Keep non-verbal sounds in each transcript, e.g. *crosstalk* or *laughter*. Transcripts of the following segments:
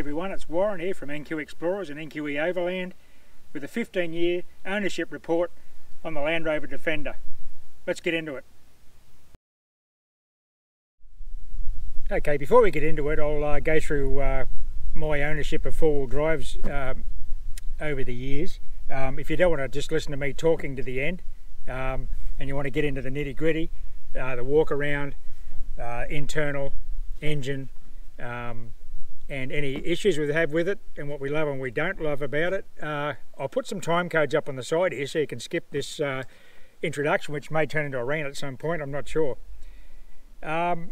everyone, it's Warren here from NQ Explorers and NQE Overland with a 15 year ownership report on the Land Rover Defender. Let's get into it. Okay, before we get into it, I'll uh, go through uh, my ownership of four-wheel drives um, over the years. Um, if you don't want to just listen to me talking to the end um, and you want to get into the nitty gritty, uh, the walk around, uh, internal, engine, um, and any issues we have with it and what we love and we don't love about it. Uh, I'll put some time codes up on the side here so you can skip this uh, introduction, which may turn into a rant at some point, I'm not sure. Um,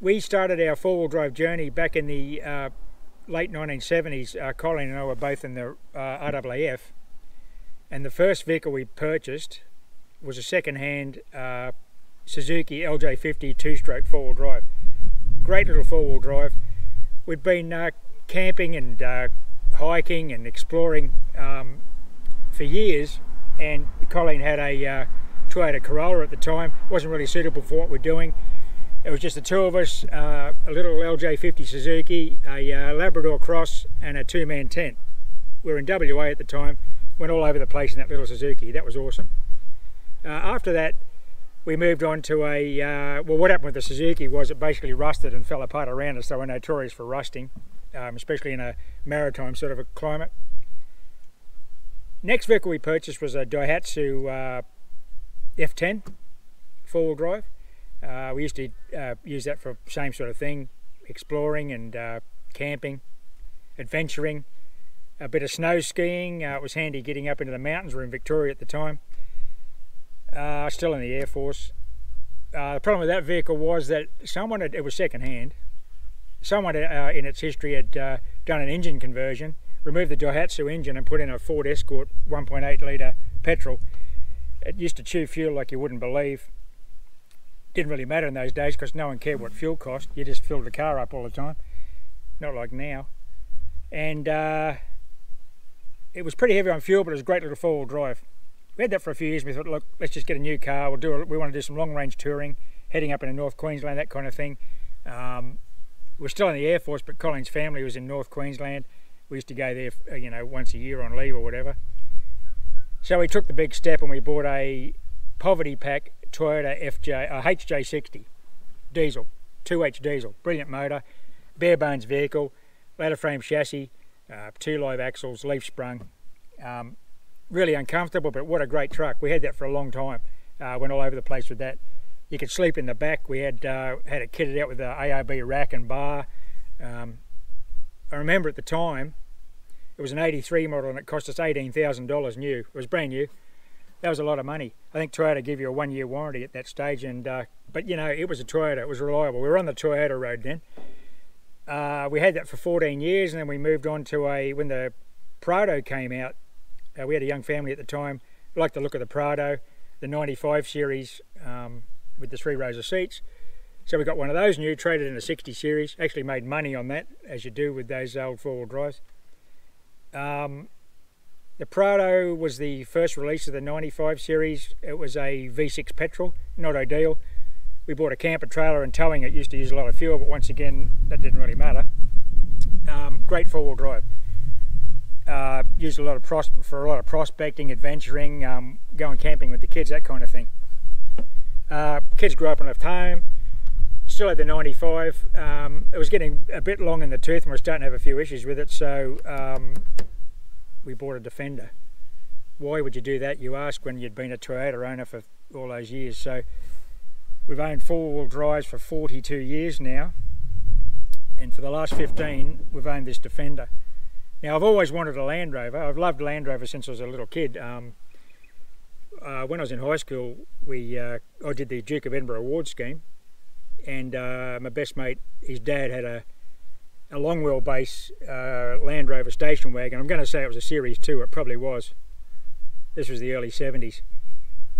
we started our four-wheel drive journey back in the uh, late 1970s. Uh, Colleen and I were both in the uh, RAAF, and the first vehicle we purchased was a second-hand uh, Suzuki LJ50 two-stroke four-wheel drive. Great little four-wheel drive we'd been uh, camping and uh, hiking and exploring um, for years, and Colleen had a uh, Toyota Corolla at the time. wasn't really suitable for what we're doing. It was just the two of us, uh, a little LJ50 Suzuki, a uh, Labrador Cross, and a two-man tent. We were in WA at the time. Went all over the place in that little Suzuki. That was awesome. Uh, after that, we moved on to a, uh, well what happened with the Suzuki was it basically rusted and fell apart around us. They were notorious for rusting, um, especially in a maritime sort of a climate. Next vehicle we purchased was a Daihatsu uh, F10 four-wheel drive. Uh, we used to uh, use that for same sort of thing, exploring and uh, camping, adventuring, a bit of snow skiing. Uh, it was handy getting up into the mountains. We were in Victoria at the time uh, still in the Air Force. Uh, the problem with that vehicle was that someone had, it was second hand, someone uh, in its history had uh, done an engine conversion, removed the Daihatsu engine and put in a Ford Escort 1.8 litre petrol. It used to chew fuel like you wouldn't believe. Didn't really matter in those days because no one cared what fuel cost. You just filled the car up all the time. Not like now. And uh, it was pretty heavy on fuel, but it was a great little four-wheel drive we had that for a few years. We thought, look, let's just get a new car. We'll do. A, we want to do some long range touring, heading up into North Queensland, that kind of thing. Um, we're still in the Air Force, but Colleen's family was in North Queensland. We used to go there, uh, you know, once a year on leave or whatever. So we took the big step and we bought a poverty pack Toyota FJ uh, HJ60 diesel, 2H diesel, brilliant motor, bare bones vehicle, ladder frame chassis, uh, two live axles, leaf sprung. Um, really uncomfortable, but what a great truck. We had that for a long time. Uh, went all over the place with that. You could sleep in the back. We had uh, had it kitted out with the ARB rack and bar. Um, I remember at the time, it was an 83 model and it cost us $18,000 new. It was brand new. That was a lot of money. I think Toyota gave you a one year warranty at that stage, and uh, but you know, it was a Toyota, it was reliable. We were on the Toyota road then. Uh, we had that for 14 years, and then we moved on to a, when the Prado came out, uh, we had a young family at the time. We liked the look of the Prado, the 95 series um, with the three rows of seats. So we got one of those new, traded in a 60 series. Actually made money on that, as you do with those old four-wheel drives. Um, the Prado was the first release of the 95 series. It was a V6 petrol, not ideal. We bought a camper trailer and towing it used to use a lot of fuel, but once again, that didn't really matter. Um, great four-wheel drive. Uh, used a lot of for a lot of prospecting, adventuring, um, going camping with the kids, that kind of thing. Uh, kids grew up and left home. Still had the 95. Um, it was getting a bit long in the tooth and we are starting to have a few issues with it, so um, we bought a Defender. Why would you do that, you ask, when you'd been a Toyota owner for all those years? So we've owned four-wheel drives for 42 years now, and for the last 15, we've owned this Defender. Now I've always wanted a Land Rover. I've loved Land Rover since I was a little kid. Um, uh, when I was in high school, we uh, I did the Duke of Edinburgh Award Scheme, and uh, my best mate, his dad had a a long wheelbase uh, Land Rover station wagon. I'm going to say it was a Series 2, it probably was. This was the early 70s.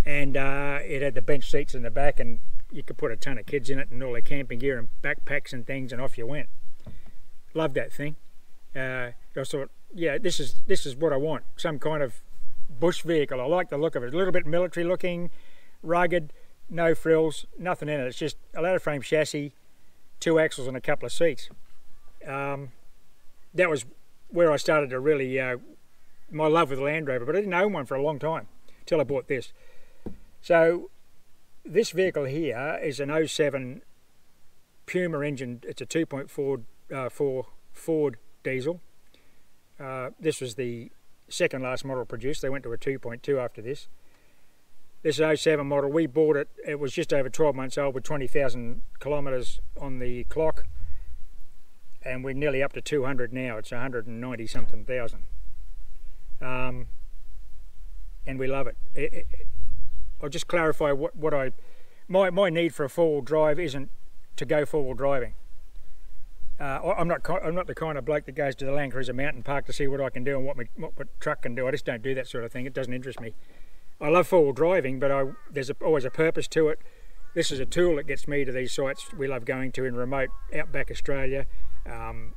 And uh, it had the bench seats in the back, and you could put a ton of kids in it and all their camping gear and backpacks and things, and off you went. Loved that thing. Uh, I thought, yeah, this is this is what I want. Some kind of bush vehicle. I like the look of it. A little bit military looking, rugged, no frills, nothing in it. It's just a ladder frame chassis, two axles and a couple of seats. Um, that was where I started to really uh, my love with Land Rover. But I didn't own one for a long time until I bought this. So this vehicle here is an 07 Puma engine. It's a 2.4 uh, Ford diesel. Uh, this was the second last model produced. They went to a 2.2 after this. This is 07 model. We bought it. It was just over 12 months old with 20,000 kilometres on the clock. And we're nearly up to 200 now. It's 190 something thousand. Um, and we love it. it, it I'll just clarify what, what I my, my need for a four-wheel drive isn't to go four-wheel driving. Uh, I'm not I'm not the kind of bloke that goes to the Land Cruiser mountain park to see what I can do and what my, what truck can do. I just don't do that sort of thing. It doesn't interest me. I love four-wheel driving, but I, there's a, always a purpose to it. This is a tool that gets me to these sites we love going to in remote outback Australia, um,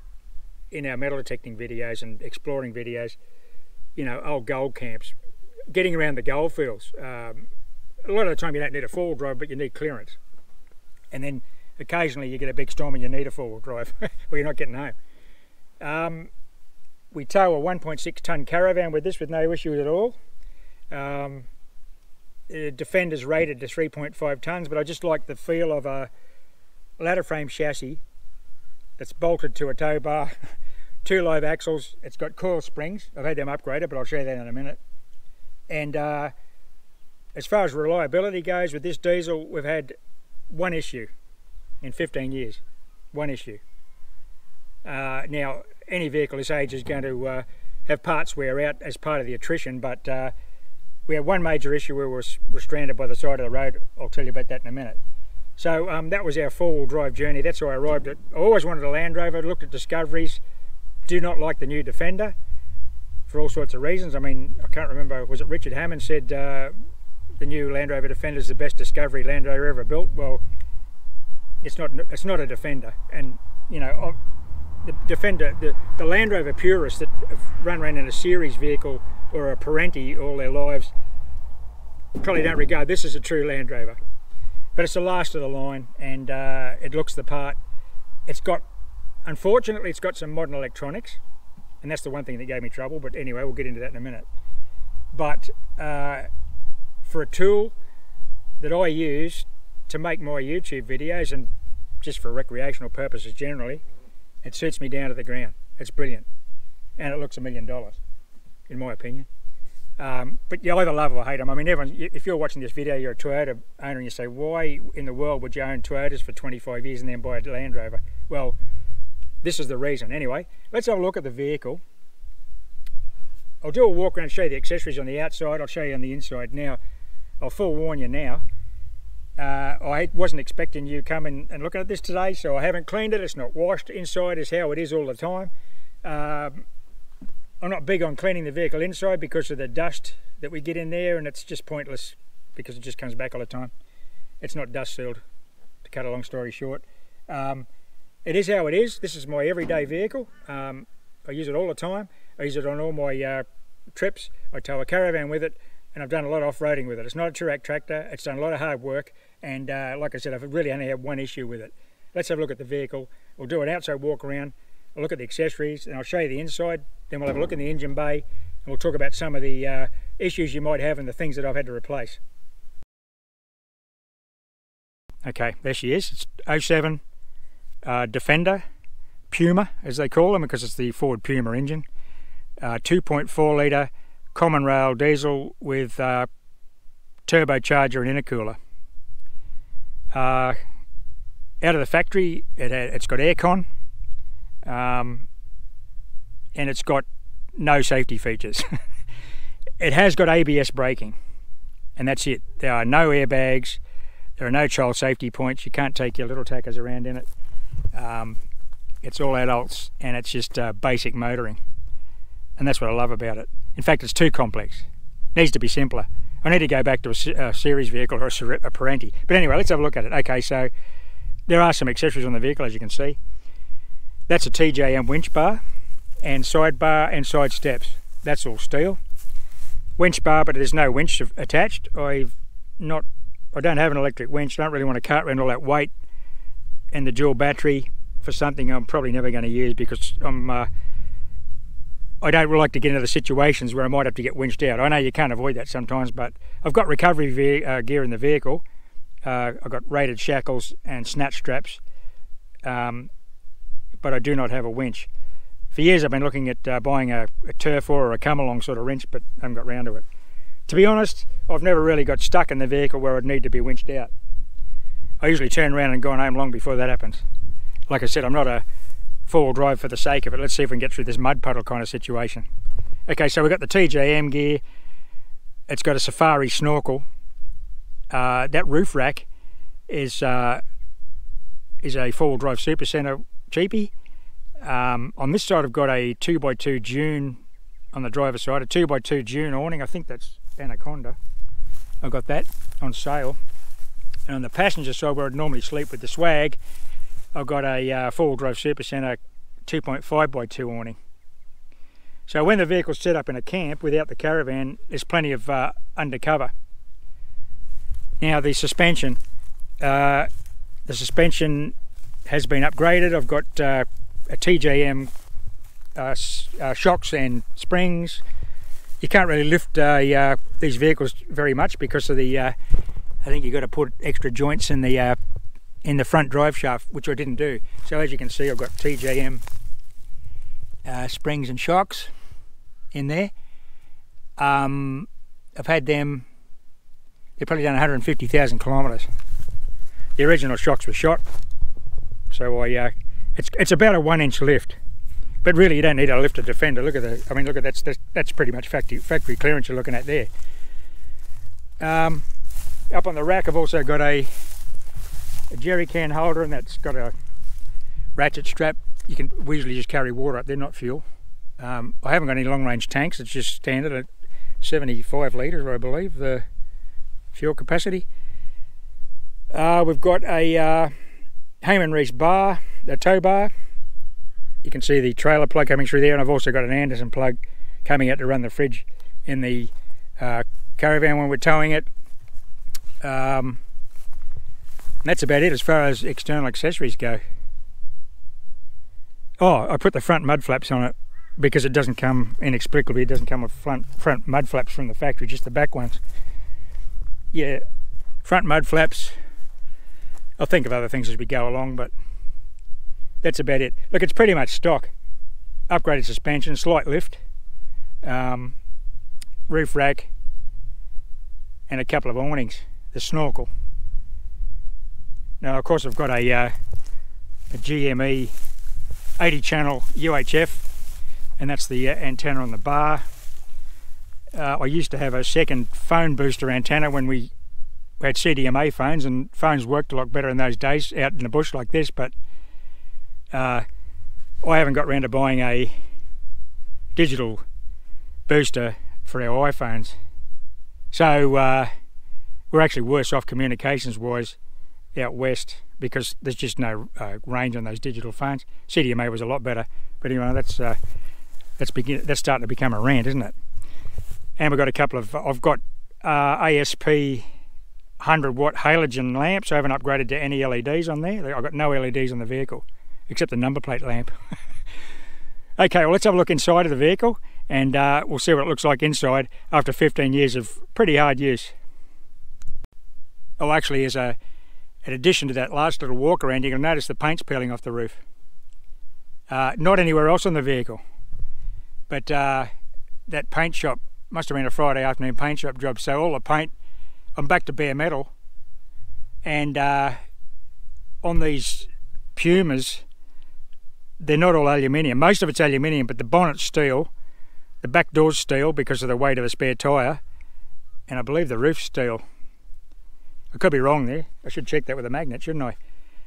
in our metal detecting videos and exploring videos. You know, old gold camps, getting around the goldfields. Um, a lot of the time you don't need a four-wheel drive, but you need clearance. And then occasionally you get a big storm and you need a four-wheel drive, *laughs* or you're not getting home. Um, we tow a 1.6 tonne caravan with this with no issues at all. Um, Defender's rated to 3.5 tonnes, but I just like the feel of a ladder frame chassis that's bolted to a tow bar, *laughs* two live axles. It's got coil springs. I've had them upgraded, but I'll show you that in a minute. And uh, as far as reliability goes with this diesel, we've had one issue in 15 years. One issue. Uh, now, any vehicle this age is going to uh, have parts wear out as part of the attrition, but uh, we had one major issue where we were stranded by the side of the road. I'll tell you about that in a minute. So um, that was our four-wheel drive journey. That's how I arrived at. I always wanted a Land Rover. Looked at Discoveries. Do not like the new Defender for all sorts of reasons. I mean, I can't remember. Was it Richard Hammond said uh, the new Land Rover Defender is the best Discovery Land Rover ever built? Well, it's not. It's not a Defender, and you know, the Defender, the, the Land Rover purists that have run around in a series vehicle or a Perentie all their lives probably don't regard this as a true Land Rover. But it's the last of the line, and uh, it looks the part. It's got, unfortunately, it's got some modern electronics, and that's the one thing that gave me trouble. But anyway, we'll get into that in a minute. But uh, for a tool that I use to make my YouTube videos and just for recreational purposes generally, it suits me down to the ground. It's brilliant. And it looks a million dollars, in my opinion. Um, but you either love or hate them. I mean, everyone, if you're watching this video, you're a Toyota owner and you say, why in the world would you own Toyotas for 25 years and then buy a Land Rover? Well, this is the reason. Anyway, let's have a look at the vehicle. I'll do a walk around and show you the accessories on the outside. I'll show you on the inside. Now, I'll forewarn you now. Uh, I wasn't expecting you coming and looking at this today, so I haven't cleaned it. It's not washed. Inside is how it is all the time. Um, I'm not big on cleaning the vehicle inside because of the dust that we get in there, and it's just pointless because it just comes back all the time. It's not dust sealed, to cut a long story short. Um, it is how it is. This is my everyday vehicle. Um, I use it all the time. I use it on all my uh, trips. I tow a caravan with it and I've done a lot of off-roading with it. It's not a Toorak tractor, it's done a lot of hard work, and uh, like I said, I've really only had one issue with it. Let's have a look at the vehicle. We'll do an outside walk around, I'll look at the accessories, and I'll show you the inside, then we'll have a look in the engine bay, and we'll talk about some of the uh, issues you might have and the things that I've had to replace. Okay, there she is. It's 07 uh, Defender Puma, as they call them, because it's the Ford Puma engine. Uh, 2.4 litre common rail diesel with uh, turbocharger and intercooler. Uh, out of the factory, it had, it's got aircon, um, and it's got no safety features. *laughs* it has got ABS braking, and that's it. There are no airbags, there are no child safety points. You can't take your little tackers around in it. Um, it's all adults, and it's just uh, basic motoring, and that's what I love about it. In fact, it's too complex. It needs to be simpler. I need to go back to a, a series vehicle or a, a Perentie. But anyway, let's have a look at it. Okay, so there are some accessories on the vehicle, as you can see. That's a TJM winch bar and side bar and side steps. That's all steel. Winch bar, but there's no winch attached. I've not, I don't have an electric winch. I don't really want to cart around all that weight and the dual battery for something I'm probably never going to use because I'm uh, I don't like to get into the situations where I might have to get winched out. I know you can't avoid that sometimes, but I've got recovery uh, gear in the vehicle. Uh, I've got rated shackles and snatch straps, um, but I do not have a winch. For years I've been looking at uh, buying a, a Tirfor a come along sort of winch, but I haven't got round to it. To be honest, I've never really got stuck in the vehicle where I'd need to be winched out. I usually turn around and go home long before that happens. Like I said, I'm not a four-wheel drive for the sake of it. Let's see if we can get through this mud puddle kind of situation. Okay, so we've got the TJM gear. It's got a safari snorkel. Uh, that roof rack is uh, is a four-wheel drive super center cheapie. Um, on this side I've got a 2x2 dune on the driver's side, a 2x2 dune awning. I think that's Anaconda. I've got that on sale. And on the passenger side where I'd normally sleep with the swag, I've got a uh, four-wheel drive Super Centre 2.5 by 2 awning. So when the vehicle's set up in a camp without the caravan, there's plenty of uh, undercover. Now the suspension, uh, the suspension has been upgraded. I've got uh, a TJM uh, uh, shocks and springs. You can't really lift uh, these vehicles very much because of the. I think you've got to put extra joints in the in the front drive shaft, which I didn't do. So as you can see, I've got TJM uh, springs and shocks in there. Um, I've had them, they've probably done 150,000 kilometres. The original shocks were shot, so I, uh, it's, it's about a one inch lift. But really you don't need a lift to defender. Look at the, I mean look at that's, that's, that's pretty much factory, factory clearance you're looking at there. Um, up on the rack I've also got a a jerry can holder and that's got a ratchet strap. You can easily just carry water up, they're not fuel. Um, I haven't got any long range tanks, it's just standard at 75 litres I believe, the fuel capacity. Uh, we've got a uh, Hayman Reese bar, a tow bar. You can see the trailer plug coming through there and I've also got an Anderson plug coming out to run the fridge in the uh, caravan when we're towing it. Um, that's about it as far as external accessories go. Oh, I put the front mud flaps on it because it doesn't come inexplicably. It doesn't come with front front mud flaps from the factory, just the back ones. Yeah, front mud flaps. I'll think of other things as we go along, but that's about it. Look, it's pretty much stock. Upgraded suspension, slight lift, um, roof rack, and a couple of awnings. The snorkel. Now, of course, I've got a, uh, a GME 80 channel UHF, and that's the uh, antenna on the bar. Uh, I used to have a second phone booster antenna when we had CDMA phones, and phones worked a lot better in those days out in the bush like this, but uh, I haven't got around to buying a digital booster for our iPhones. So uh, we're actually worse off communications wise out west because there's just no uh, range on those digital phones. CDMA was a lot better, but anyway, that's uh, that's begin that's starting to become a rant, isn't it? And we've got a couple of I've got uh, ASP 100 watt halogen lamps. I haven't upgraded to any LEDs on there. I've got no LEDs on the vehicle except the number plate lamp. *laughs* okay, well let's have a look inside of the vehicle and uh, we'll see what it looks like inside after 15 years of pretty hard use. Oh, actually, as a in addition to that last little walk around, you're going to notice the paint's peeling off the roof. Uh, not anywhere else on the vehicle. But uh, that paint shop must have been a Friday afternoon paint shop job. So all the paint, I'm back to bare metal. And uh, on these Pumas, they're not all aluminium. Most of it's aluminium, but the bonnet's steel, the back door's steel because of the weight of a spare tyre, and I believe the roof's steel. I could be wrong there. I should check that with a magnet, shouldn't I?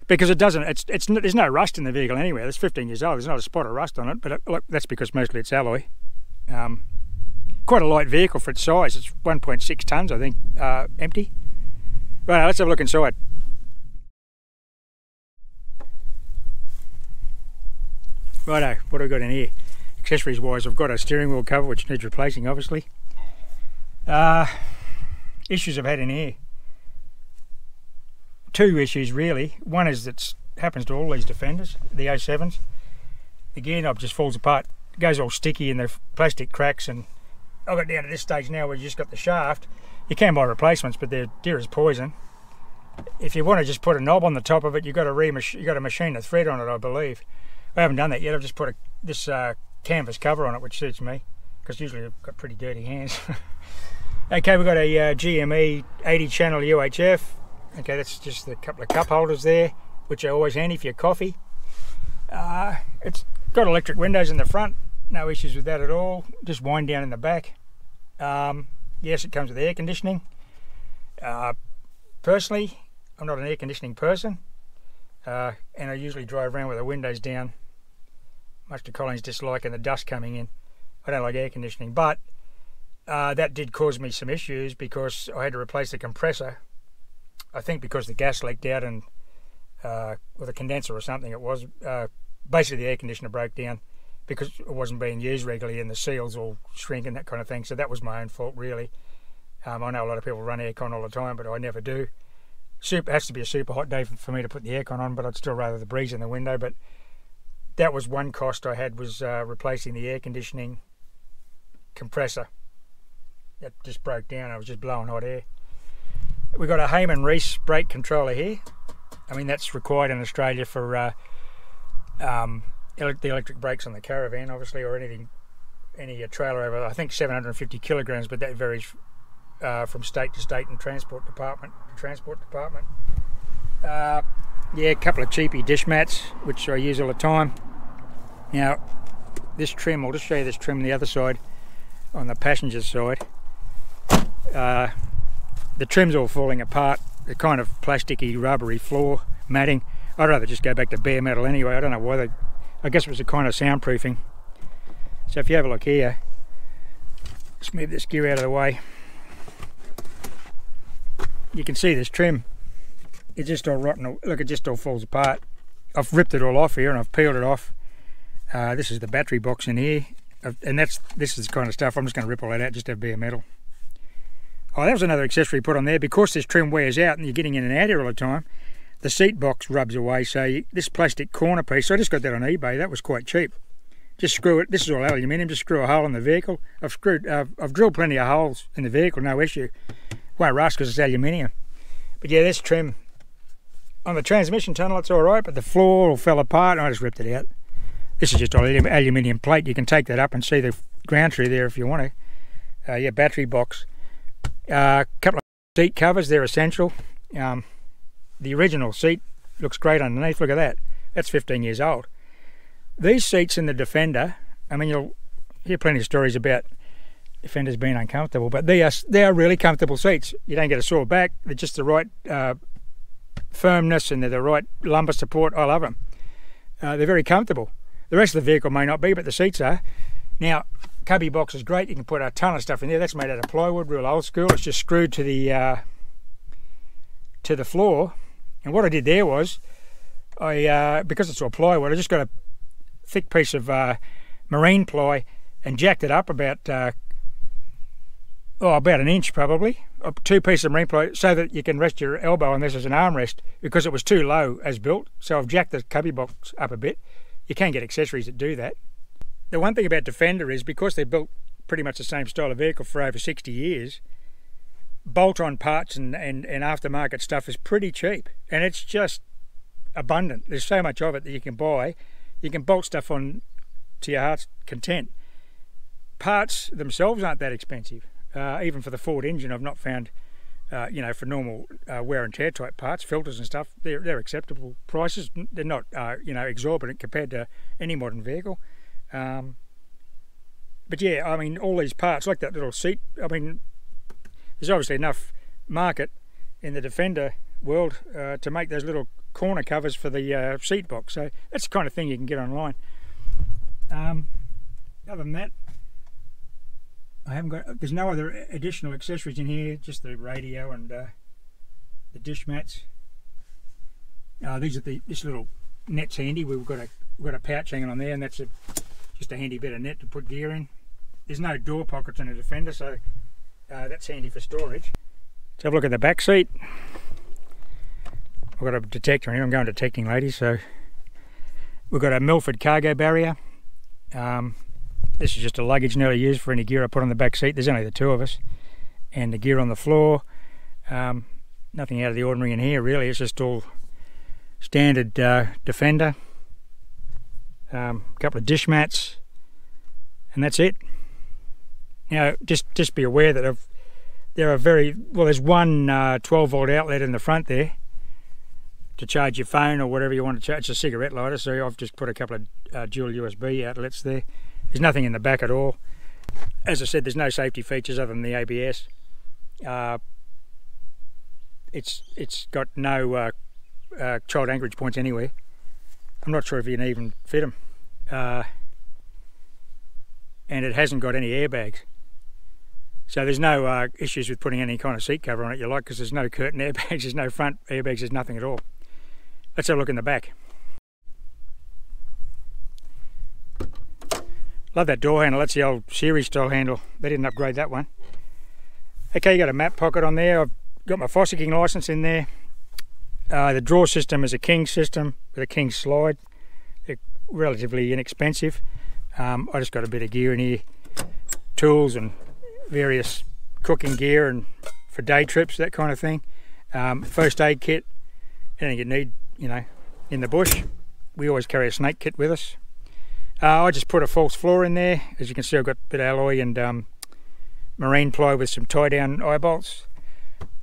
Because it doesn't. It's it's there's no rust in the vehicle anywhere. It's 15 years old. There's not a spot of rust on it. But it, look, that's because mostly it's alloy. Um, quite a light vehicle for its size. It's 1.6 tons, I think, uh, empty. Right, let's have a look inside. Righto, what have we got in here? Accessories wise, I've got a steering wheel cover which needs replacing, obviously. Uh, issues I've had in here two issues really. One is that happens to all these defenders, the 07s. The gear knob just falls apart goes all sticky and the plastic cracks and I've got down to this stage now where you just got the shaft. You can buy replacements, but they're dear as poison. If you want to just put a knob on the top of it, you've got to re you got to machine a thread on it, I believe. I haven't done that yet. I've just put a, this uh, canvas cover on it, which suits me because usually I've got pretty dirty hands. *laughs* okay, we've got a uh, GME 80 channel UHF. Okay, that's just a couple of cup holders there, which are always handy for your coffee. Uh, it's got electric windows in the front, no issues with that at all. Just wind down in the back. Um, yes, it comes with air conditioning. Uh, personally, I'm not an air conditioning person, uh, and I usually drive around with the windows down, much to Colleen's dislike and the dust coming in. I don't like air conditioning, but uh, that did cause me some issues because I had to replace the compressor. I think because the gas leaked out and uh, with a condenser or something, it was uh, basically the air conditioner broke down because it wasn't being used regularly and the seals all shrink and that kind of thing. So that was my own fault, really. Um, I know a lot of people run aircon all the time, but I never do. Super has to be a super hot day for me to put the aircon on, but I'd still rather the breeze in the window. But that was one cost I had was uh, replacing the air conditioning compressor. It just broke down. I was just blowing hot air. We've got a Hayman Reese brake controller here. I mean that's required in Australia for uh, um, the electric brakes on the caravan, obviously, or anything, any uh, trailer over, I think 750 kilograms, but that varies uh, from state to state and transport department to transport department. Uh, yeah, a couple of cheapy dish mats, which I use all the time. Now, this trim, I'll just show you this trim on the other side, on the passenger side. Uh, the trim's all falling apart. The kind of plasticky, rubbery floor matting. I'd rather just go back to bare metal anyway. I don't know why they I guess it was a kind of soundproofing. So if you have a look here, let's move this gear out of the way. You can see this trim. It's just all rotten. Look, it just all falls apart. I've ripped it all off here and I've peeled it off. Uh, this is the battery box in here. And that's this is the kind of stuff I'm just going to rip all that out just to have bare metal. Oh, that was another accessory put on there. Because this trim wears out and you're getting in and out here all the time, the seat box rubs away. So this plastic corner piece, I just got that on eBay. That was quite cheap. Just screw it. This is all aluminium. Just screw a hole in the vehicle. I've screwed. Uh, I've drilled plenty of holes in the vehicle. No issue. Won't rust because it's aluminium. But yeah, this trim on the transmission tunnel, it's all right. But the floor all fell apart, and I just ripped it out. This is just aluminium plate. You can take that up and see the ground through there if you want to. Uh, yeah, battery box. A uh, couple of seat covers. They're essential. Um, the original seat looks great underneath. Look at that. That's 15 years old. These seats in the Defender, I mean, you'll hear plenty of stories about Defenders being uncomfortable, but they are they are really comfortable seats. You don't get a sore back. They're just the right uh, firmness and they're the right lumbar support. I love them. Uh, they're very comfortable. The rest of the vehicle may not be, but the seats are. Now, cubby box is great. You can put a ton of stuff in there. That's made out of plywood, real old school. It's just screwed to the uh, to the floor and what I did there was, I uh, because it's all plywood, I just got a thick piece of uh, marine ply and jacked it up about uh, oh about an inch probably, two pieces of marine ply, so that you can rest your elbow on this as an armrest because it was too low as built. So I've jacked the cubby box up a bit. You can get accessories that do that. The one thing about Defender is because they're built pretty much the same style of vehicle for over 60 years, bolt-on parts and, and, and aftermarket stuff is pretty cheap and it's just abundant. There's so much of it that you can buy. You can bolt stuff on to your heart's content. Parts themselves aren't that expensive. Uh, even for the Ford engine, I've not found, uh, you know, for normal uh, wear and tear type parts, filters and stuff, they're, they're acceptable prices. They're not, uh, you know, exorbitant compared to any modern vehicle. Um, but yeah, I mean, all these parts, like that little seat, I mean, there's obviously enough market in the Defender world uh, to make those little corner covers for the uh, seat box. So that's the kind of thing you can get online. Um, other than that, I haven't got. There's no other additional accessories in here. Just the radio and uh, the dish mats. Uh, these are the this little net's handy. We've got a we've got a pouch hanging on there, and that's a just a handy bit of net to put gear in. There's no door pockets in a Defender, so uh, that's handy for storage. Let's have a look at the back seat. I've got a detector here. I'm going detecting, ladies. So we've got a Milford cargo barrier. Um, this is just a luggage nearly used for any gear I put on the back seat. There's only the two of us. And the gear on the floor. Um, nothing out of the ordinary in here really. It's just all standard uh, Defender. Um, a couple of dish mats. And that's it. Now, just, just be aware that I've, there are very, well there's one uh, 12 volt outlet in the front there to charge your phone or whatever you want to charge. It's a cigarette lighter, so I've just put a couple of uh, dual USB outlets there. There's nothing in the back at all. As I said, there's no safety features other than the ABS. Uh, it's it's got no uh, uh, child anchorage points anywhere. I'm not sure if you can even fit them. Uh, and it hasn't got any airbags. So there's no uh, issues with putting any kind of seat cover on it you like because there's no curtain *laughs* airbags, there's no front airbags, there's nothing at all. Let's have a look in the back. Love that door handle, that's the old series style handle. They didn't upgrade that one. Okay, you got a map pocket on there. I've got my fossicking license in there. Uh, the draw system is a King system with a King slide. They're relatively inexpensive. Um, I just got a bit of gear in here, tools and various cooking gear and for day trips, that kind of thing. Um, first aid kit, anything you need, you know, in the bush. We always carry a snake kit with us. Uh, I just put a false floor in there. As you can see, I've got a bit of alloy and um, marine ply with some tie down eye bolts.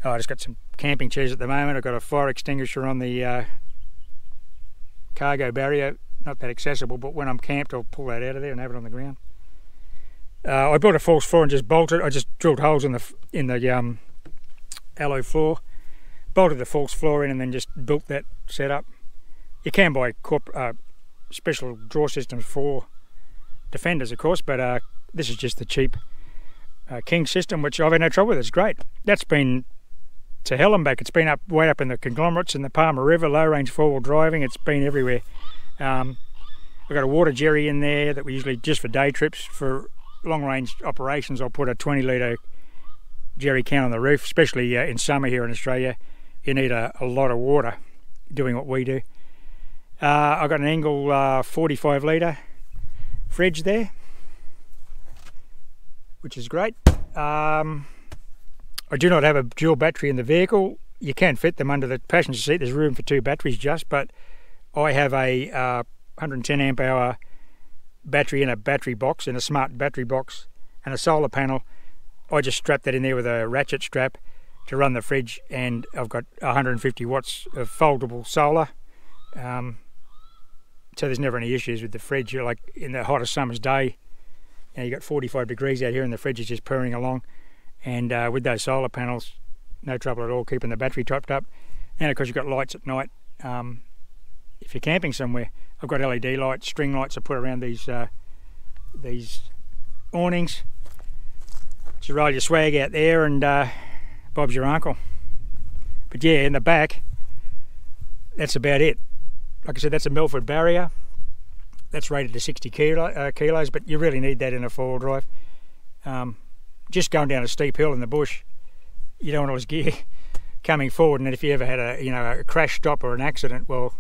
Oh, I just got some camping chairs at the moment. I've got a fire extinguisher on the uh, cargo barrier. Not that accessible, but when I'm camped, I'll pull that out of there and have it on the ground. Uh, I built a false floor and just bolted. I just drilled holes in the in the um, alloy floor, bolted the false floor in, and then just built that setup. You can buy uh, special draw systems for defenders, of course, but uh, this is just the cheap uh, King system, which I've had no trouble with. It's great. That's been to hell and back. It's been up way up in the conglomerates in the Palmer River, low range four wheel driving. It's been everywhere. Um, I've got a water jerry in there that we usually just for day trips. For long range operations, I'll put a 20 litre jerry can on the roof, especially uh, in summer here in Australia. You need a, a lot of water doing what we do. Uh, I've got an Engel uh, 45 litre fridge there, which is great. Um, I do not have a dual battery in the vehicle. You can fit them under the passenger seat. There's room for two batteries just, but I have a uh, 110 amp hour battery in a battery box, in a smart battery box, and a solar panel. I just strap that in there with a ratchet strap to run the fridge, and I've got 150 watts of foldable solar. Um, so there's never any issues with the fridge. You're like in the hottest summer's day, you know, you got 45 degrees out here and the fridge is just purring along. And uh, with those solar panels, no trouble at all keeping the battery topped up. And of course you've got lights at night. Um, if you're camping somewhere, I've got LED lights, string lights I put around these uh, these awnings. So roll your swag out there and uh, Bob's your uncle. But yeah, in the back, that's about it like I said, that's a Milford barrier. That's rated to 60 kilo, uh, kilos, but you really need that in a four-wheel drive. Um, just going down a steep hill in the bush, you don't want all this gear *laughs* coming forward. And if you ever had a you know a crash stop or an accident, well,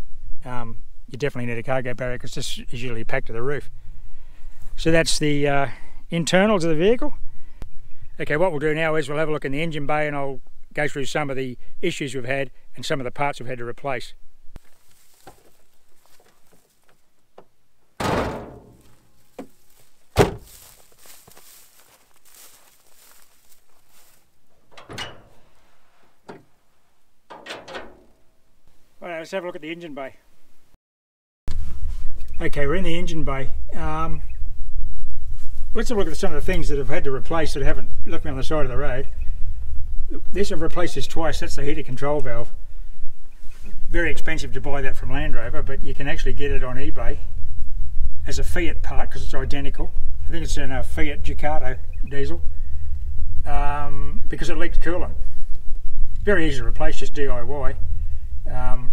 um, you definitely need a cargo barrier because this is usually packed to the roof. So that's the uh, internals of the vehicle. Okay, what we'll do now is we'll have a look in the engine bay and I'll go through some of the issues we've had and some of the parts we've had to replace. Let's have a look at the engine bay. Okay, we're in the engine bay. Um, let's have a look at some of the things that I've had to replace that haven't left me on the side of the road. This I've replaced this twice, that's the heater control valve. Very expensive to buy that from Land Rover, but you can actually get it on eBay as a Fiat part because it's identical. I think it's in a Fiat Ducato diesel um, because it leaked coolant. Very easy to replace, just DIY. Um,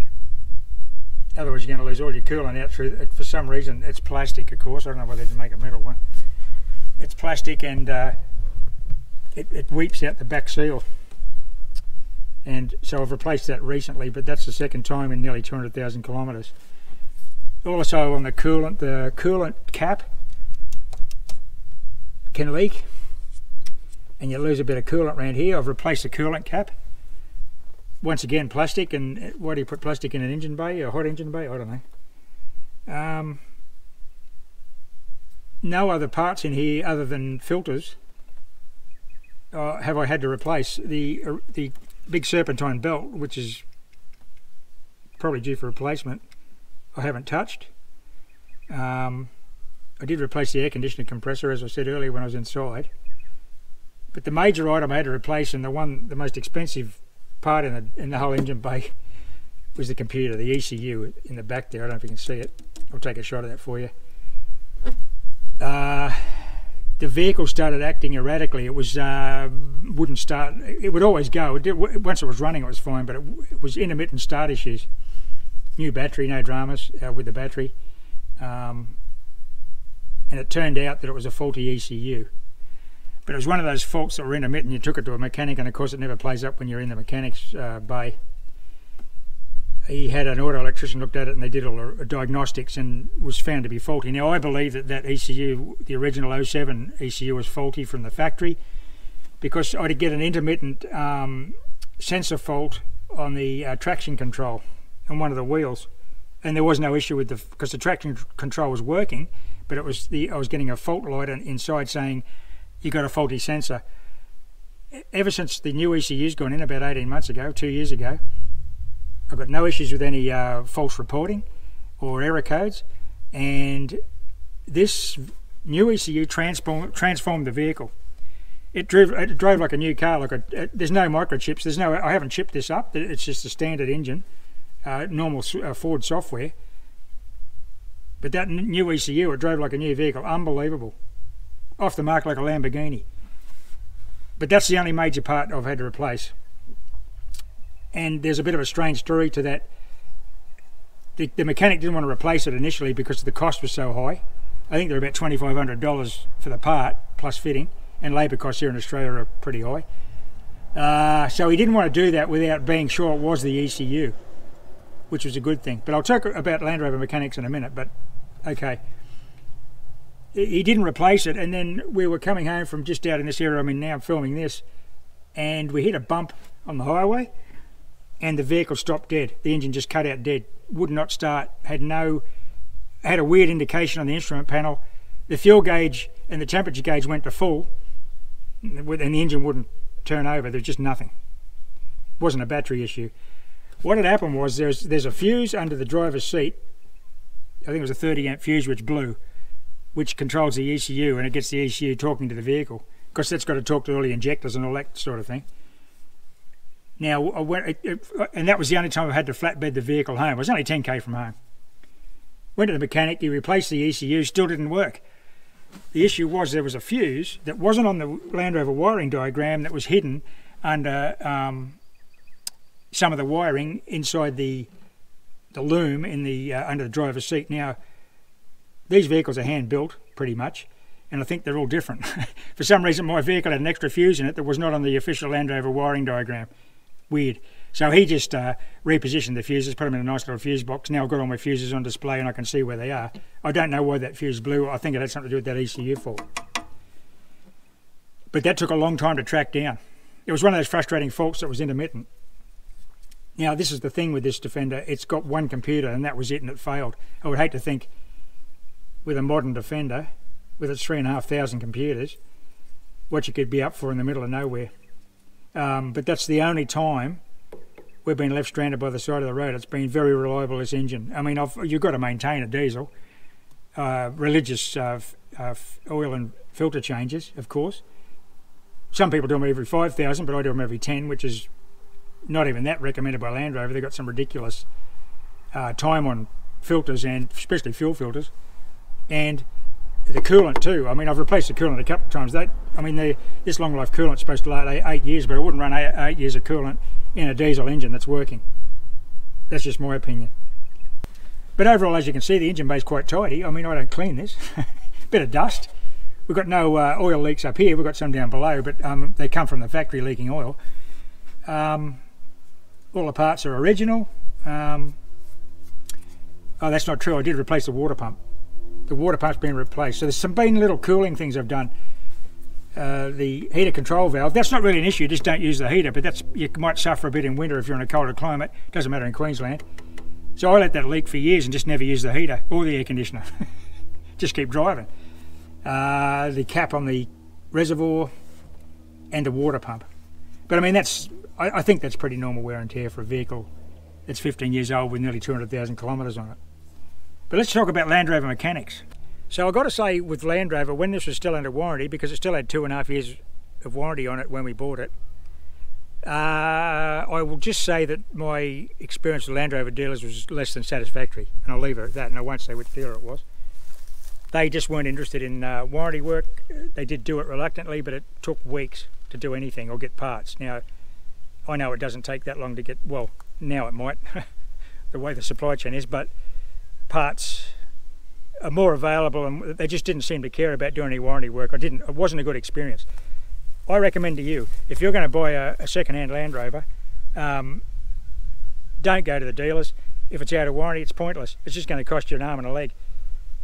Otherwise you're going to lose all your coolant out through, it for some reason it's plastic of course, I don't know whether they make a metal one. It's plastic and uh, it, it weeps out the back seal. And so I've replaced that recently, but that's the second time in nearly 200,000 kilometres. Also on the coolant, the coolant cap can leak and you lose a bit of coolant around here. I've replaced the coolant cap. Once again, plastic, and uh, why do you put plastic in an engine bay, a hot engine bay? I don't know. Um, no other parts in here other than filters uh, have I had to replace. The, uh, the big serpentine belt, which is probably due for replacement, I haven't touched. Um, I did replace the air conditioning compressor, as I said earlier when I was inside. But the major item I had to replace, and the one, the most expensive part in the in the whole engine bay, was the computer, the ECU in the back there. I don't know if you can see it. I'll take a shot of that for you. Uh, the vehicle started acting erratically. It was uh, wouldn't start. It would always go. It did, once it was running, it was fine, but it, it, was intermittent start issues. New battery, no dramas uh, with the battery, um, and it turned out that it was a faulty ECU. But it was one of those faults that were intermittent. You took it to a mechanic, and of course, it never plays up when you're in the mechanic's uh, bay he had an auto electrician looked at it and they did all the diagnostics and was found to be faulty. Now I believe that that ECU, the original 07 ECU was faulty from the factory because I did get an intermittent um, sensor fault on the uh, traction control on one of the wheels and there was no issue with the because the traction control was working but it was the I was getting a fault light inside saying you got a faulty sensor. Ever since the new ECU's gone in about 18 months ago, two years ago, I've got no issues with any uh, false reporting or error codes, and this new ECU transform, transformed the vehicle. It drove, it drove like a new car. Like a, it, there's no microchips. There's no. I haven't chipped this up. It's just a standard engine, uh, normal uh, Ford software. But that new ECU, it drove like a new vehicle. Unbelievable. Off the mark like a Lamborghini. But that's the only major part I've had to replace and there's a bit of a strange story to that. The, the mechanic didn't want to replace it initially because the cost was so high. I think they're about $2,500 for the part plus fitting, and labour costs here in Australia are pretty high. Uh, so he didn't want to do that without being sure it was the ECU, which was a good thing. But I'll talk about Land Rover mechanics in a minute. But okay, he didn't replace it, and then we were coming home from just out in this area. I mean, now I'm filming this, and we hit a bump on the highway and the vehicle stopped dead. The engine just cut out dead. Would not start. Had no. Had a weird indication on the instrument panel. The fuel gauge and the temperature gauge went to full, and the engine wouldn't turn over. There's just nothing. It wasn't a battery issue. What had happened was there's there's a fuse under the driver's seat. I think it was a 30 amp fuse which blew, which controls the ECU and it gets the ECU talking to the vehicle because that's got to talk to all the injectors and all that sort of thing. Now, I went, and that was the only time I had to flatbed the vehicle home. It was only 10k from home. Went to the mechanic, he replaced the ECU, still didn't work. The issue was there was a fuse that wasn't on the Land Rover wiring diagram that was hidden under um, some of the wiring inside the the loom in the uh, under the driver's seat. Now, these vehicles are hand built pretty much, and I think they're all different. *laughs* For some reason, my vehicle had an extra fuse in it that was not on the official Land Rover wiring diagram weird. So he just uh, repositioned the fuses, put them in a nice little fuse box. Now I've got all my fuses on display and I can see where they are. I don't know why that fuse blew. I think it had something to do with that ECU fault. But that took a long time to track down. It was one of those frustrating faults that was intermittent. Now this is the thing with this Defender. It's got one computer and that was it and it failed. I would hate to think with a modern Defender, with its three and a half thousand computers, what you could be up for in the middle of nowhere. Um, but that's the only time we've been left stranded by the side of the road. It's been very reliable, this engine. I mean, I've, you've got to maintain a diesel. Uh, religious uh, uh, oil and filter changes, of course. Some people do them every 5,000, but I do them every 10, which is not even that recommended by Land Rover. They've got some ridiculous uh, time on filters and especially fuel filters. And the coolant too. I mean, I've replaced the coolant a couple of times. That I mean, this long life coolant's supposed to last eight years, but it wouldn't run eight, eight years of coolant in a diesel engine that's working. That's just my opinion. But overall, as you can see, the engine bay is quite tidy. I mean, I don't clean this. *laughs* Bit of dust. We've got no uh, oil leaks up here. We've got some down below, but um, they come from the factory leaking oil. Um, all the parts are original. Um, oh, that's not true. I did replace the water pump the water pump's been replaced. So there's some been little cooling things I've done. uh, the heater control valve. That's not really an issue, just don't use the heater, but that's you might suffer a bit in winter if you're in a colder climate. Doesn't matter in Queensland. So I let that leak for years and just never use the heater or the air conditioner. *laughs* just keep driving. Uh, the cap on the reservoir and a water pump. But I mean, that's I, I, think that's pretty normal wear and tear for a vehicle that's 15 years old with nearly 200,000 kilometres on it. But let's talk about Land Rover mechanics. So I've got to say with Land Rover, when this was still under warranty, because it still had two and a half years of warranty on it when we bought it, uh, I will just say that my experience with Land Rover dealers was less than satisfactory, and I'll leave it at that, and I won't say which dealer it was. They just weren't interested in uh, warranty work. They did do it reluctantly, but it took weeks to do anything or get parts. Now, I know it doesn't take that long to get, well, now it might, *laughs* the way the supply chain is, but parts are more available and they just didn't seem to care about doing any warranty work. I didn't, it wasn't a good experience. I recommend to you, if you're going to buy a, a second-hand Land Rover, um, don't go to the dealers. If it's out of warranty, it's pointless. It's just going to cost you an arm and a leg.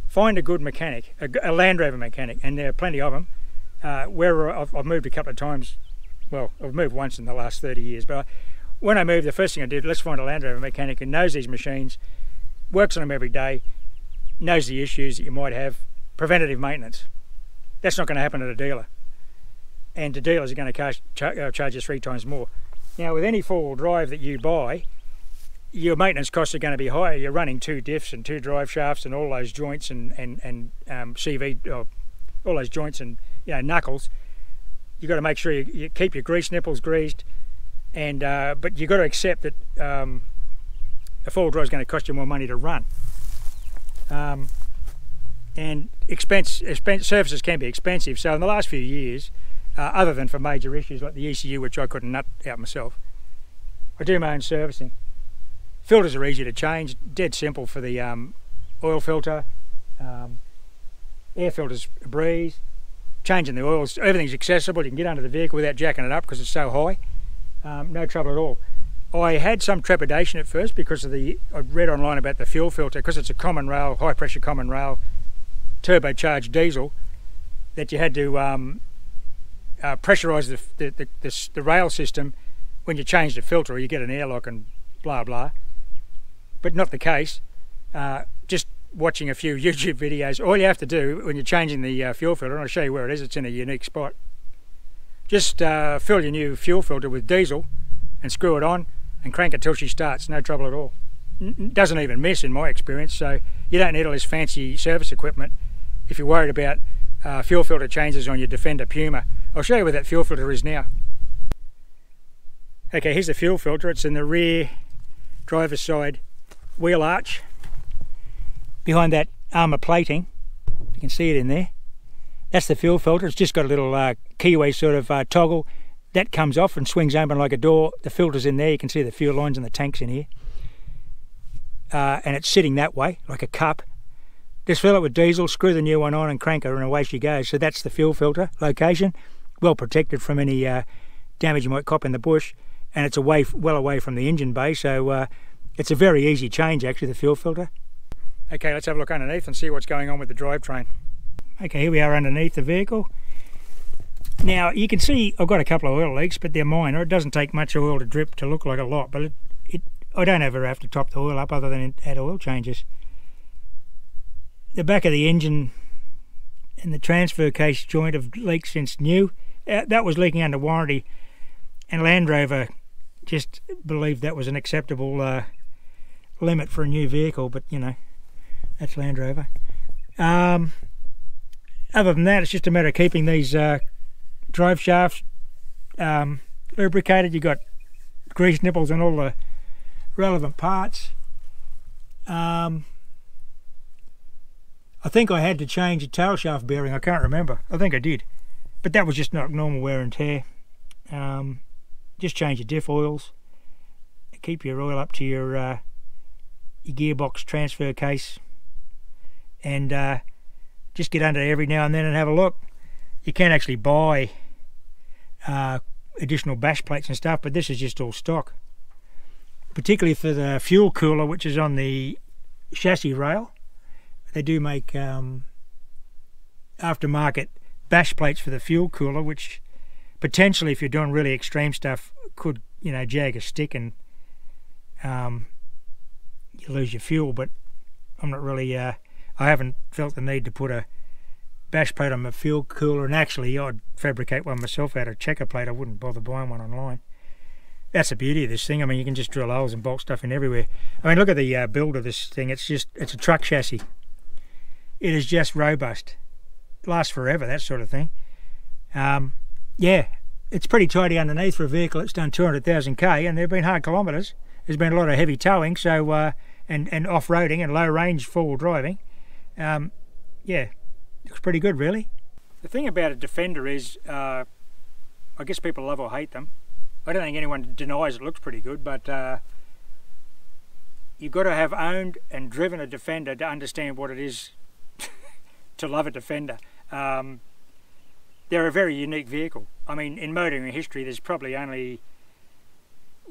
Find a good mechanic, a, a Land Rover mechanic, and there are plenty of them. Uh, where I've, I've, moved a couple of times, well, I've moved once in the last 30 years, but I, when I moved, the first thing I did, let's find a Land Rover mechanic who knows these machines, works on them every day, knows the issues that you might have, preventative maintenance. That's not going to happen at a dealer. And the dealers are going to charge, uh, charge you three times more. Now, with any four-wheel drive that you buy, your maintenance costs are going to be higher. You're running two diffs and two drive shafts and all those joints and and and um, CV, uh, all those joints and you know knuckles. You've got to make sure you, you keep your grease nipples greased, and uh, but you've got to accept that um, a four-wheel drive is going to cost you more money to run. Um, and expense, expense services can be expensive. So in the last few years, uh, other than for major issues like the ECU, which I couldn't nut out myself, I do my own servicing. Filters are easy to change, dead simple for the um, oil filter. Um, air filters a breeze. Changing the oils, everything's accessible. You can get under the vehicle without jacking it up because it's so high. Um, no trouble at all. I had some trepidation at first because of the, I read online about the fuel filter, because it's a common rail, high pressure common rail, turbocharged diesel, that you had to um, uh, pressurise the, the, the, the, the rail system when you change the filter or you get an airlock and blah blah but not the case. Uh, just watching a few *laughs* YouTube videos, all you have to do when you're changing the uh, fuel filter, and I'll show you where it is, it's in a unique spot. Just uh, fill your new fuel filter with diesel and screw it on and crank it till she starts, no trouble at all. N doesn't even miss in my experience, so you don't need all this fancy service equipment if you're worried about uh, fuel filter changes on your Defender Puma. I'll show you where that fuel filter is now. Okay, here's the fuel filter. It's in the rear driver's side wheel arch behind that armour plating. You can see it in there. That's the fuel filter. It's just got a little uh, keyway sort of uh, toggle. That comes off and swings open like a door. The filter's in there. You can see the fuel lines and the tanks in here. Uh, and it's sitting that way, like a cup. Just fill it with diesel, screw the new one on and crank her and away she goes. So that's the fuel filter location. Well protected from any uh, damage you might cop in the bush. And it's away, well away from the engine bay. So uh, it's a very easy change actually, the fuel filter. Okay, let's have a look underneath and see what's going on with the drivetrain. Okay, here we are underneath the vehicle. Now you can see I've got a couple of oil leaks, but they're minor. It doesn't take much oil to drip to look like a lot, but it, it I don't ever have to top the oil up other than at oil changes. The back of the engine and the transfer case joint have leaked since new. Uh, that was leaking under warranty, and Land Rover just believed that was an acceptable uh, limit for a new vehicle, but you know, that's Land Rover. Um, other than that, it's just a matter of keeping these uh, drive shafts um, lubricated. You've got grease nipples on all the relevant parts. Um, I think I had to change a tail shaft bearing. I can't remember. I think I did, but that was just not normal wear and tear. Um, just change your diff oils. Keep your oil up to your uh, your gearbox transfer case and uh, just get under every now and then and have a look. You can actually buy uh, additional bash plates and stuff, but this is just all stock. Particularly for the fuel cooler, which is on the chassis rail. They do make um, aftermarket bash plates for the fuel cooler, which potentially, if you're doing really extreme stuff, could you know jag a stick and um, you lose your fuel. But I'm not really. Uh, I haven't felt the need to put a bash plate on my fuel cooler, and actually, I'd fabricate one myself out of checker plate. I wouldn't bother buying one online. That's the beauty of this thing. I mean, you can just drill holes and bolt stuff in everywhere. I mean, look at the uh, build of this thing. It's just, it's a truck chassis. It is just robust. It lasts forever, that sort of thing. Um, yeah, it's pretty tidy underneath for a vehicle that's done 200,000k, and there have been hard kilometres. There's been a lot of heavy towing, so uh, and and off-roading and low-range four-wheel driving. Um, yeah, looks pretty good, really. The thing about a Defender is, uh, I guess people love or hate them. I don't think anyone denies it looks pretty good, but uh, you've got to have owned and driven a Defender to understand what it is *laughs* to love a Defender. Um, they're a very unique vehicle. I mean, in motoring history, there's probably only,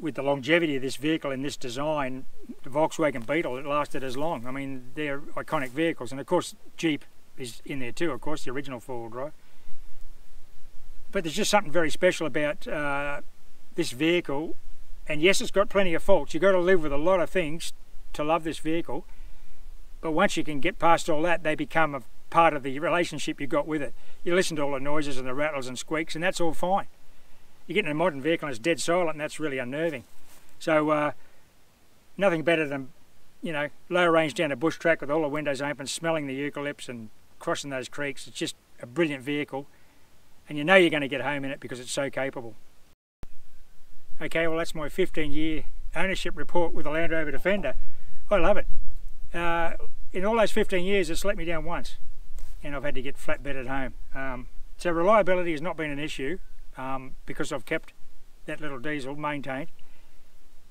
with the longevity of this vehicle and this design, the Volkswagen Beetle, it lasted as long. I mean, they're iconic vehicles. And of course, Jeep is in there too, of course, the original four-wheel drive. But there's just something very special about uh, this vehicle. And yes, it's got plenty of faults. You've got to live with a lot of things to love this vehicle. But once you can get past all that, they become a part of the relationship you've got with it. You listen to all the noises and the rattles and squeaks, and that's all fine. You get in a modern vehicle and it's dead silent, and that's really unnerving. So, uh, nothing better than, you know, low range down a bush track with all the windows open, smelling the eucalypts and crossing those creeks. It's just a brilliant vehicle, and you know you're going to get home in it because it's so capable. Okay, well, that's my 15 year ownership report with a Land Rover Defender. I love it. Uh, in all those 15 years, it's let me down once and I've had to get flatbed at home. Um, so reliability has not been an issue um, because I've kept that little diesel maintained.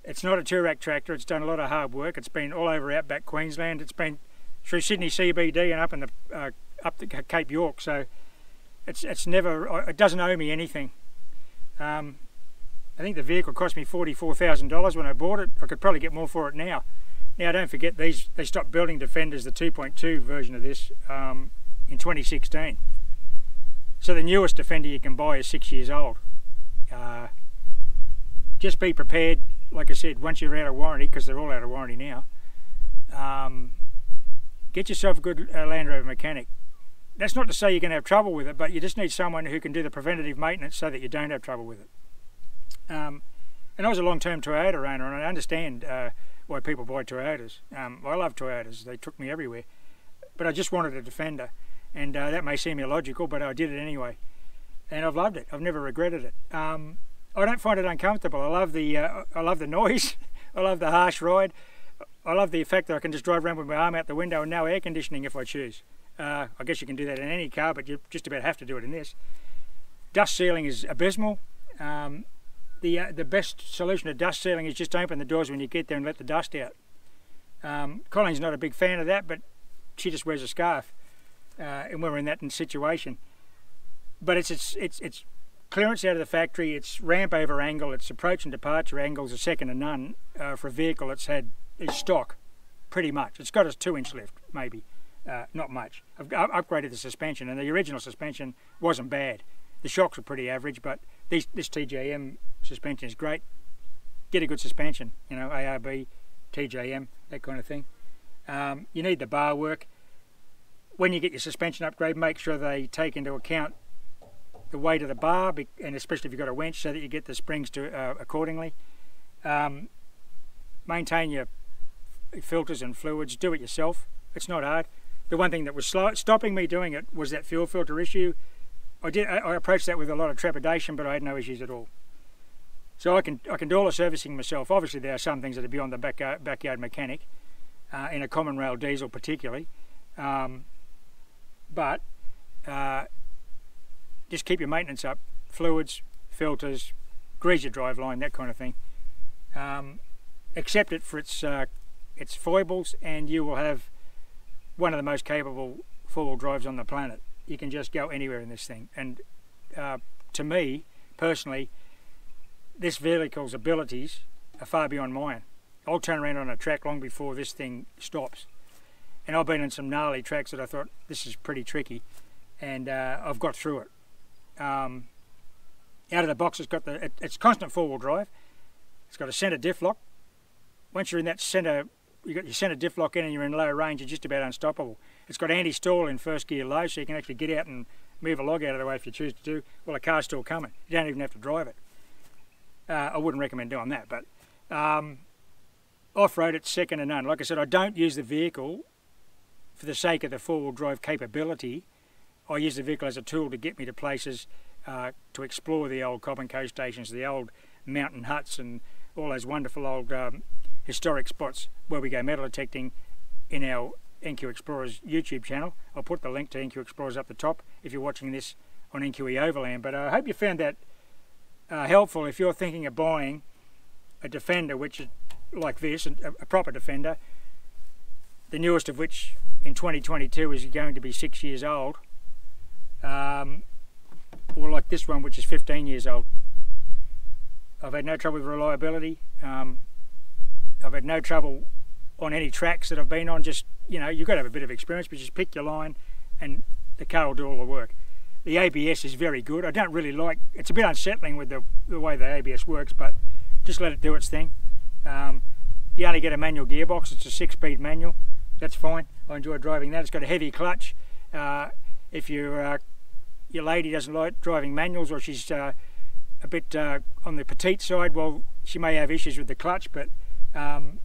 It's not a Toorak tractor, it's done a lot of hard work. It's been all over outback Queensland. It's been through Sydney CBD and up in the uh, up the Cape York. So it's it's never it doesn't owe me anything. Um, I think the vehicle cost me forty-four thousand dollars when I bought it. I could probably get more for it now. Now don't forget these they stopped building Defenders, the 2.2 version of this, um, in 2016. So the newest Defender you can buy is six years old. Uh, just be prepared, like I said, once you're out of warranty, because they're all out of warranty now, um, get yourself a good uh, Land Rover mechanic. That's not to say you're going to have trouble with it, but you just need someone who can do the preventative maintenance so that you don't have trouble with it. Um, and I was a long-term Toyota owner, and I understand uh, why people buy Toyotas. Um, I love Toyotas; they took me everywhere. But I just wanted a Defender, and uh, that may seem illogical, but I did it anyway, and I've loved it. I've never regretted it. Um, I don't find it uncomfortable. I love the uh, I love the noise. *laughs* I love the harsh ride. I love the fact that I can just drive around with my arm out the window and no air conditioning if I choose. Uh, I guess you can do that in any car, but you just about have to do it in this. Dust sealing is abysmal. Um, the uh, the best solution to dust sealing is just open the doors when you get there and let the dust out. Um, Colleen's not a big fan of that, but she just wears a scarf uh, and we're in that situation. But it's, it's, it's, it's clearance out of the factory, it's ramp over angle, it's approach and departure angles are second to none uh, for a vehicle that's had its stock, pretty much. It's got a two inch lift, maybe, uh, not much. I've upgraded the suspension and the original suspension wasn't bad. The shocks were pretty average, but these, this TJM suspension is great. Get a good suspension, you know, ARB, TJM, that kind of thing. Um, you need the bar work when you get your suspension upgrade, make sure they take into account the weight of the bar, and especially if you've got a winch, so that you get the springs to uh, accordingly. Um, maintain your filters and fluids. Do it yourself. It's not hard. The one thing that was stopping me doing it was that fuel filter issue. I did. I approached that with a lot of trepidation, but I had no issues at all. So I can I can do all the servicing myself. Obviously, there are some things that are beyond the backyard, backyard mechanic, uh, in a common rail diesel particularly. Um, but uh, just keep your maintenance up, fluids, filters, grease your drive line, that kind of thing. Um, accept it for its uh, its foibles, and you will have one of the most capable four-wheel drives on the planet. You can just go anywhere in this thing, and uh, to me personally, this vehicle's abilities are far beyond mine. I'll turn around on a track long before this thing stops and I've been in some gnarly tracks that I thought this is pretty tricky and uh, I've got through it. Um, out of the box, it's got the it, it's constant four-wheel drive. It's got a centre diff lock. Once you're in that centre, you got your centre diff lock in, and you're in low range, you're just about unstoppable. It's got anti-stall in first gear low, so you can actually get out and move a log out of the way if you choose to do. Well, a car's still coming. You don't even have to drive it. Uh, I wouldn't recommend doing that, but um, off-road it's second to none. Like I said, I don't use the vehicle for the sake of the four-wheel drive capability. I use the vehicle as a tool to get me to places uh, to explore the old Cobb and Co stations, the old mountain huts and all those wonderful old um, historic spots where we go metal detecting in our NQ Explorers YouTube channel. I'll put the link to NQ Explorers up the top if you're watching this on NQE Overland. But uh, I hope you found that uh, helpful if you're thinking of buying a Defender, which is like this, a, a proper Defender, the newest of which in 2022 is going to be six years old, um, or like this one, which is 15 years old. I've had no trouble with reliability. Um, I've had no trouble on any tracks that I've been on. Just you know, you've got to have a bit of experience, but just pick your line, and the car will do all the work. The ABS is very good. I don't really like. It's a bit unsettling with the the way the ABS works, but just let it do its thing. Um, you only get a manual gearbox. It's a six-speed manual. That's fine. I enjoy driving that. It's got a heavy clutch. Uh, if your uh, your lady doesn't like driving manuals, or she's uh, a bit uh, on the petite side, well, she may have issues with the clutch, but um,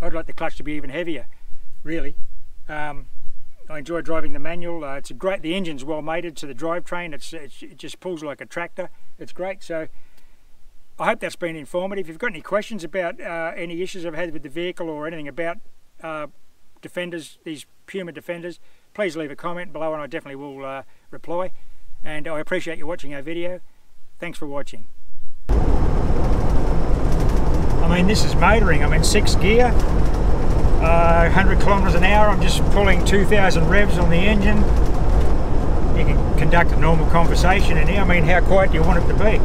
I'd like the clutch to be even heavier, really. Um, I enjoy driving the manual. Uh, it's a great. The engine's well mated to the drivetrain. It's, it's, it just pulls like a tractor. It's great. So I hope that's been informative. If you've got any questions about uh, any issues I've had with the vehicle or anything about uh, defenders, these Puma defenders, please leave a comment below, and I definitely will uh, reply. And I appreciate you watching our video. Thanks for watching. I mean, this is motoring. I'm in sixth gear, uh, 100 kilometers an hour. I'm just pulling 2,000 revs on the engine. You can conduct a normal conversation in here. I mean, how quiet do you want it to be?